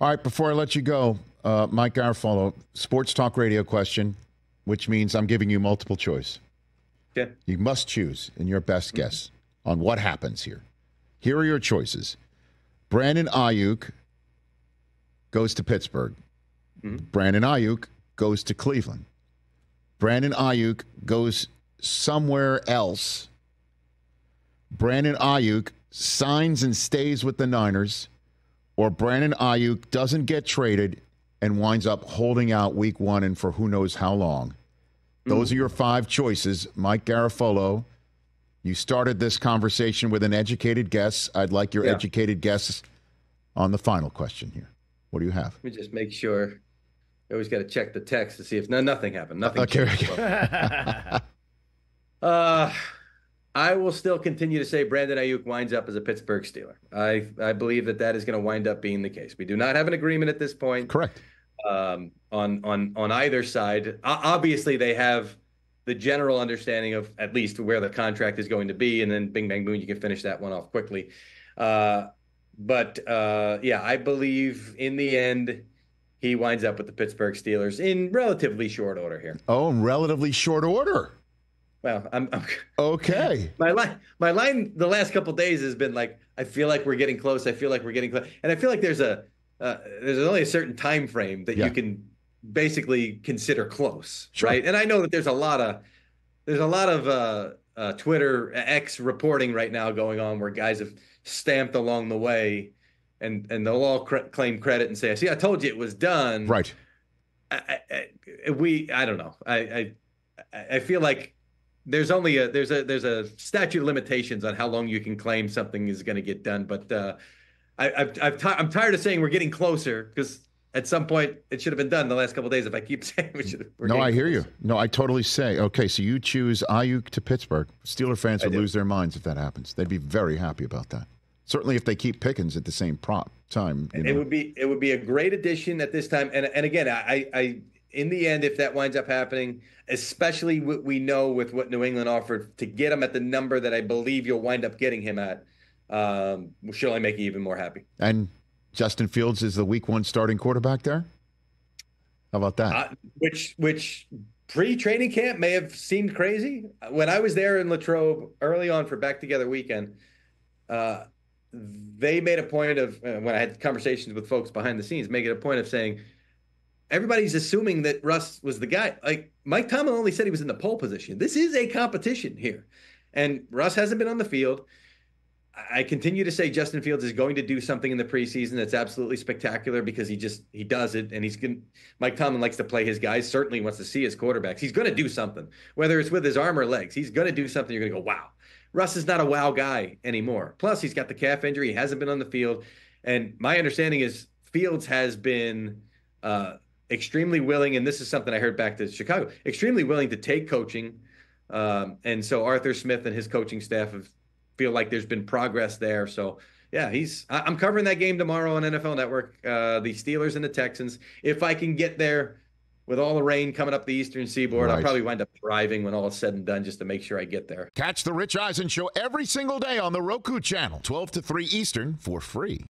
All right, before I let you go, uh, Mike Garafolo, sports talk radio question, which means I'm giving you multiple choice. Okay. You must choose in your best guess on what happens here. Here are your choices. Brandon Aiyuk goes to Pittsburgh. Brandon Aiyuk goes to Cleveland. Brandon Aiyuk goes somewhere else. Brandon Aiyuk signs and stays with the Niners, or Brandon Aiyuk doesn't get traded and winds up holding out week one and for who knows how long. Those are your five choices. Mike Garafolo, you started this conversation with an educated guess. I'd like your Yeah. educated guess on the final question here. What do you have? Let me just make sure. I always got to check the text to see if no nothing happened. Nothing. Okay. uh, I will still continue to say Brandon Aiyuk winds up as a Pittsburgh Steeler. I I believe that that is going to wind up being the case. We do not have an agreement at this point Correct. um, on on on either side. Obviously, they have the general understanding of at least where the contract is going to be, and then Bing Bang Boom, you can finish that one off quickly. Uh, but uh, yeah, I believe in the end he winds up with the Pittsburgh Steelers in relatively short order here. Oh, in relatively short order. Well, I'm, I'm Okay. my line my line the last couple days has been like I feel like we're getting close. I feel like we're getting close, and I feel like there's a uh, there's only a certain time frame that Yeah. you can basically consider close, Sure. right? And I know that there's a lot of there's a lot of uh, uh, Twitter X reporting right now going on where guys have stamped along the way, and and they'll all cre- claim credit and say, "See, I told you it was done." Right. I, I, I- we I don't know. I, I I feel like there's only a there's a there's a statute of limitations on how long you can claim something is going to get done. But uh, I, I've, I've ti I'm tired of saying we're getting closer because at some point it should have been done the last couple of days. If I keep saying we should, we're No, I hear you. No, I totally say. Okay, so you choose Aiyuk to Pittsburgh. Steeler fans would lose their minds if that happens. They'd be very happy about that. Certainly if they keep Pickens at the same prop time. you It know. would be it would be a great addition at this time. And and again, I I in the end, if that winds up happening, especially what we know with what New England offered to get him at the number that I believe you'll wind up getting him at, um, should only make you even more happy. And Justin Fields is the week one starting quarterback there? How about that? Uh, which which pre-training camp may have seemed crazy when I was there in Latrobe early on for back together weekend. Uh, they made a point of uh, when I had conversations with folks behind the scenes, making a point of saying everybody's assuming that Russ was the guy. Like Mike Tomlin only said he was in the pole position. This is a competition here, and Russ hasn't been on the field. I continue to say Justin Fields is going to do something in the preseason that's absolutely spectacular because he just he does it and he's going Mike Tomlin likes to play his guys, certainly wants to see his quarterbacks. He's going to do something. Whether it's with his arm or legs, he's going to do something you're going to go, "Wow." Russ is not a wow guy anymore. Plus, he's got the calf injury, he hasn't been on the field. And my understanding is Fields has been uh, extremely willing and this is something I heard back to Chicago, extremely willing to take coaching. Um, and so Arthur Smith and his coaching staff have feel like there's been progress there. So yeah, he's. I- I'm covering that game tomorrow on NFL Network. Uh, the Steelers and the Texans. If I can get there with all the rain coming up the Eastern Seaboard, I'll probably wind up driving when all is said and done just to make sure I get there. Catch the Rich Eisen Show every single day on the Roku channel, 12 to 3 Eastern for free.